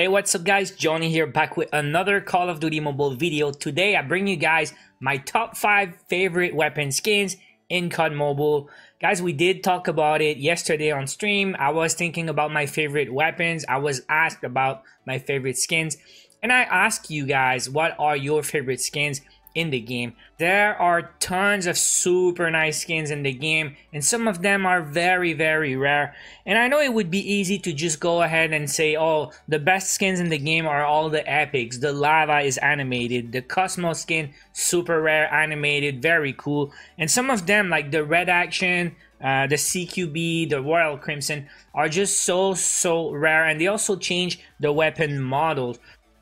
Hey, what's up guys? Johnny here back with another Call of Duty Mobile video. Today I bring you guys my top 5 favorite weapon skins in COD Mobile. Guys, we did talk about it yesterday on stream. I was thinking about my favorite weapons. I was asked about my favorite skins. And I asked you guys, what are your favorite skins? In the game. There are tons of super nice skins in the game and some of them are very very rare. And I know it would be easy to just go ahead and say oh the best skins in the game are all the epics. The lava is animated. The Cosmos skin super rare animated very cool. And some of them like the red action uh, the CQB, the Royal Crimson are just so, so rare. And they also change the weapon models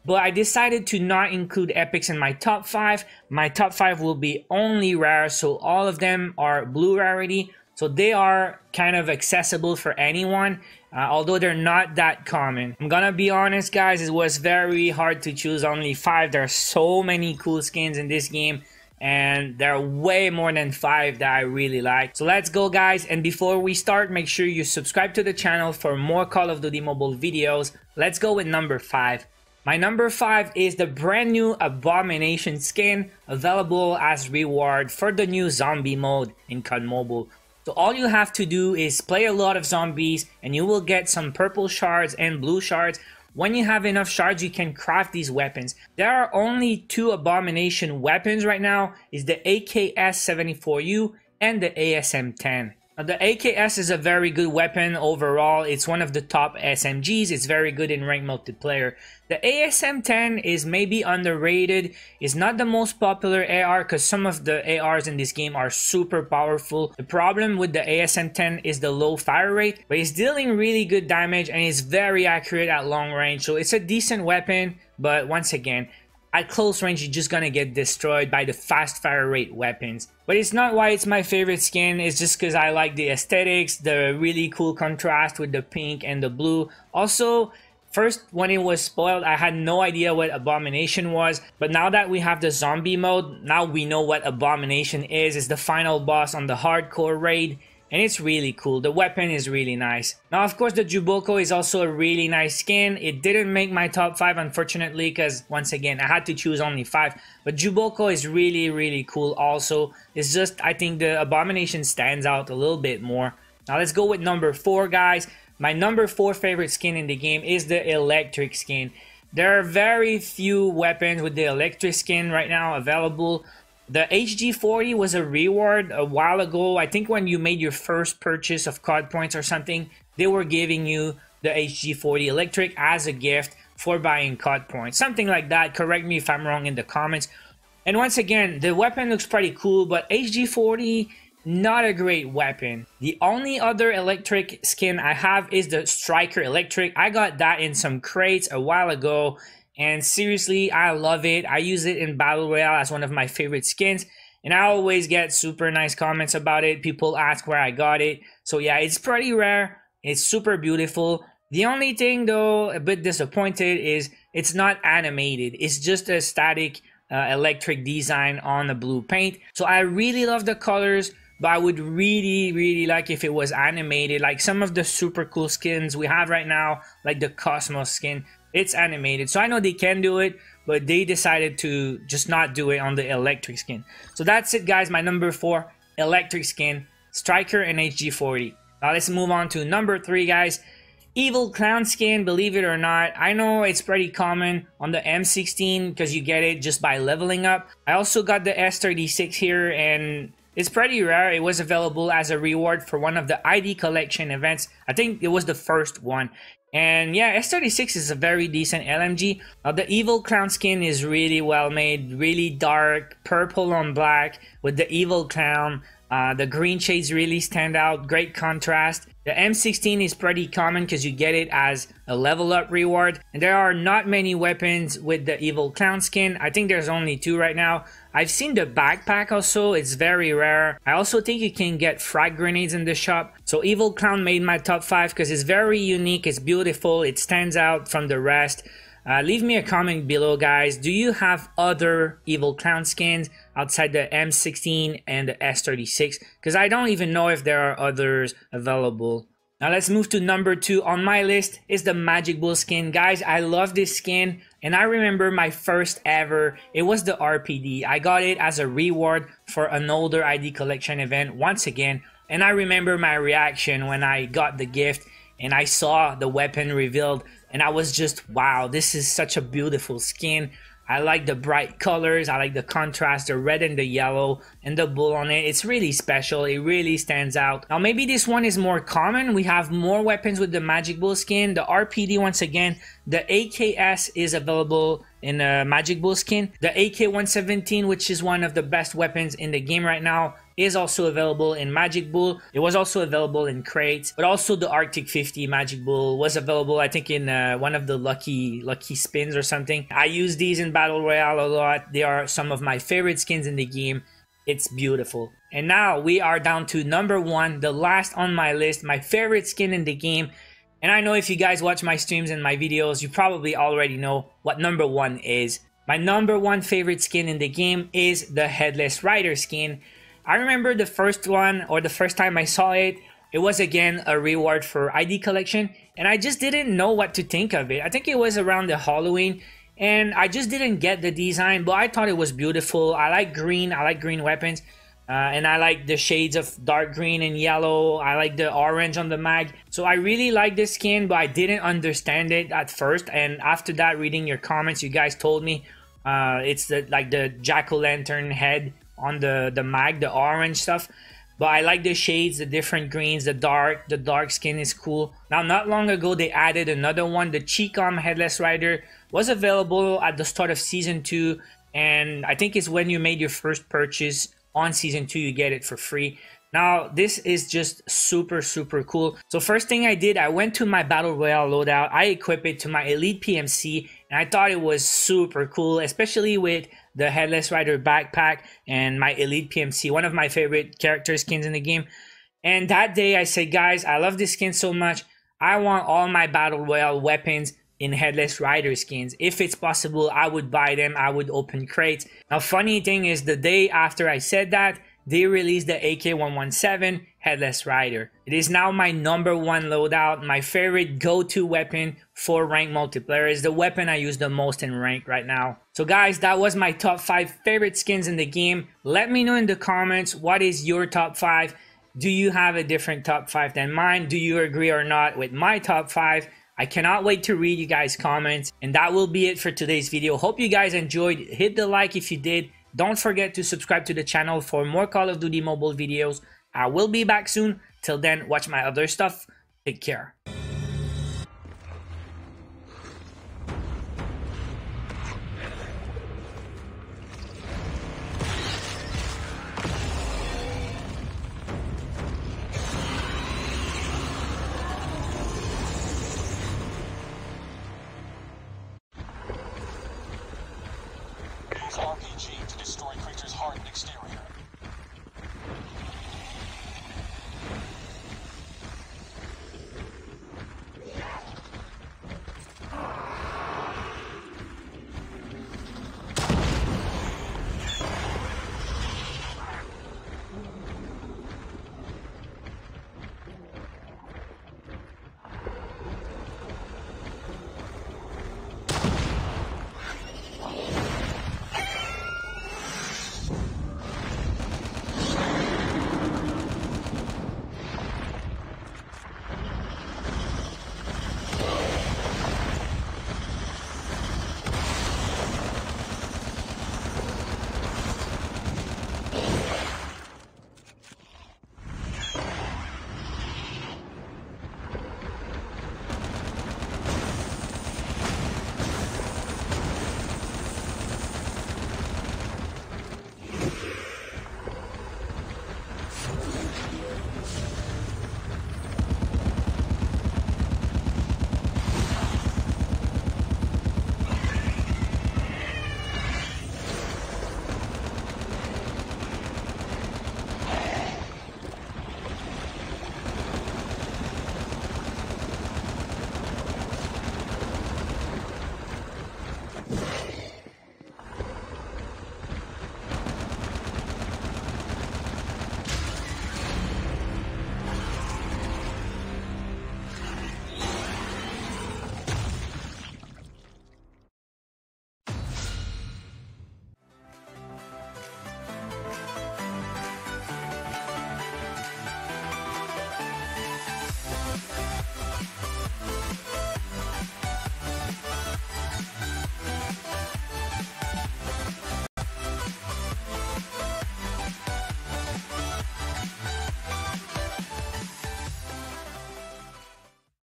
but I decided to not include epics in my top 5. My top 5 will be only rare, so all of them are blue rarity. So they are kind of accessible for anyone, uh, although they're not that common. I'm gonna be honest guys, it was very hard to choose only 5. There are so many cool skins in this game and there are way more than five that I really like. So let's go guys and before we start make sure you subscribe to the channel for more Call of Duty mobile videos. Let's go with number five. My number 5 is the brand new Abomination skin available as reward for the new zombie mode in COD Mobile. So all you have to do is play a lot of zombies and you will get some purple shards and blue shards. When you have enough shards you can craft these weapons. There are only two Abomination weapons right now is the AKS-74U and the ASM-10. Uh, the AKS is a very good weapon overall. It's one of the top SMGs. It's very good in ranked multiplayer. The ASM-10 is maybe underrated. It's not the most popular AR because some of the ARs in this game are super powerful. The problem with the ASM-10 is the low fire rate, but it's dealing really good damage and it's very accurate at long range. So it's a decent weapon, but once again, at close range you're just gonna get destroyed by the fast fire rate weapons. But it's not why it's my favorite skin, it's just because I like the aesthetics, the really cool contrast with the pink and the blue. Also, First, when it was spoiled, I had no idea what Abomination was, but now that we have the zombie mode, now we know what Abomination is. It's the final boss on the hardcore raid, and it's really cool. The weapon is really nice. Now, of course, the Juboko is also a really nice skin. It didn't make my top 5, unfortunately, because, once again, I had to choose only 5. But Juboko is really, really cool also. It's just, I think the Abomination stands out a little bit more. Now, let's go with number 4, guys. My number 4 favorite skin in the game is the Electric skin. There are very few weapons with the Electric skin right now available. The HG40 was a reward a while ago. I think when you made your first purchase of COD points or something, they were giving you the HG40 electric as a gift for buying COD points. Something like that. Correct me if I'm wrong in the comments. And once again, the weapon looks pretty cool, but HG40, not a great weapon. The only other electric skin I have is the Striker Electric. I got that in some crates a while ago and seriously, I love it. I use it in Battle Royale as one of my favorite skins. And I always get super nice comments about it. People ask where I got it. So yeah, it's pretty rare. It's super beautiful. The only thing though, a bit disappointed, is it's not animated. It's just a static uh, electric design on the blue paint. So I really love the colors, but I would really, really like if it was animated. Like some of the super cool skins we have right now, like the Cosmos skin it's animated. So I know they can do it, but they decided to just not do it on the electric skin. So that's it guys, my number 4 electric skin, Striker and HG40. Now let's move on to number 3 guys. Evil Clown skin, believe it or not. I know it's pretty common on the M16 because you get it just by leveling up. I also got the S36 here and it's pretty rare. It was available as a reward for one of the ID collection events. I think it was the first one. And yeah, S36 is a very decent LMG. Uh, the Evil Clown skin is really well made, really dark, purple on black with the Evil Clown. Uh, the green shades really stand out, great contrast. The M16 is pretty common because you get it as a level up reward. And there are not many weapons with the Evil Clown skin. I think there's only two right now. I've seen the backpack also, it's very rare. I also think you can get frag grenades in the shop. So Evil Clown made my top 5 because it's very unique, it's beautiful, it stands out from the rest. Uh, leave me a comment below guys. Do you have other Evil Clown skins outside the M16 and the S36? Because I don't even know if there are others available. Now let's move to number two on my list is the Magic Bull skin. Guys, I love this skin and I remember my first ever, it was the RPD. I got it as a reward for an older ID collection event once again. And I remember my reaction when I got the gift and I saw the weapon revealed and I was just, wow, this is such a beautiful skin. I like the bright colors. I like the contrast, the red and the yellow and the bull on it. It's really special. It really stands out. Now, maybe this one is more common. We have more weapons with the Magic Bull skin. The RPD, once again, the AKS is available in a Magic Bull skin. The AK-117, which is one of the best weapons in the game right now, is also available in Magic Bull. It was also available in crates, but also the Arctic 50 Magic Bull was available, I think, in uh, one of the lucky lucky spins or something. I use these in Battle Royale a lot. They are some of my favorite skins in the game. It's beautiful. And now we are down to number one, the last on my list, my favorite skin in the game. And I know if you guys watch my streams and my videos, you probably already know what number one is. My number one favorite skin in the game is the Headless Rider skin. I remember the first one or the first time I saw it, it was again a reward for ID collection and I just didn't know what to think of it. I think it was around the Halloween and I just didn't get the design, but I thought it was beautiful. I like green, I like green weapons. Uh, and I like the shades of dark green and yellow. I like the orange on the mag. So I really like this skin, but I didn't understand it at first. And after that, reading your comments, you guys told me uh, it's the like the jack-o'-lantern head on the the mag, the orange stuff. But I like the shades, the different greens, the dark, the dark skin is cool. Now, not long ago, they added another one. The Chicom Headless Rider was available at the start of Season 2. And I think it's when you made your first purchase on Season 2, you get it for free. Now, this is just super, super cool. So first thing I did, I went to my Battle Royale loadout. I equipped it to my Elite PMC. And I thought it was super cool, especially with the Headless Rider backpack, and my Elite PMC, one of my favorite character skins in the game. And that day I said, guys, I love this skin so much. I want all my Battle Royale weapons in Headless Rider skins. If it's possible, I would buy them. I would open crates. Now, funny thing is, the day after I said that, they released the AK-117 Headless Rider. It is now my number one loadout, my favorite go-to weapon for ranked multiplayer. is the weapon I use the most in rank right now. So guys, that was my top 5 favorite skins in the game. Let me know in the comments what is your top 5. Do you have a different top 5 than mine? Do you agree or not with my top 5? I cannot wait to read you guys comments and that will be it for today's video. Hope you guys enjoyed. Hit the like if you did don't forget to subscribe to the channel for more Call of Duty mobile videos. I will be back soon. Till then, watch my other stuff. Take care.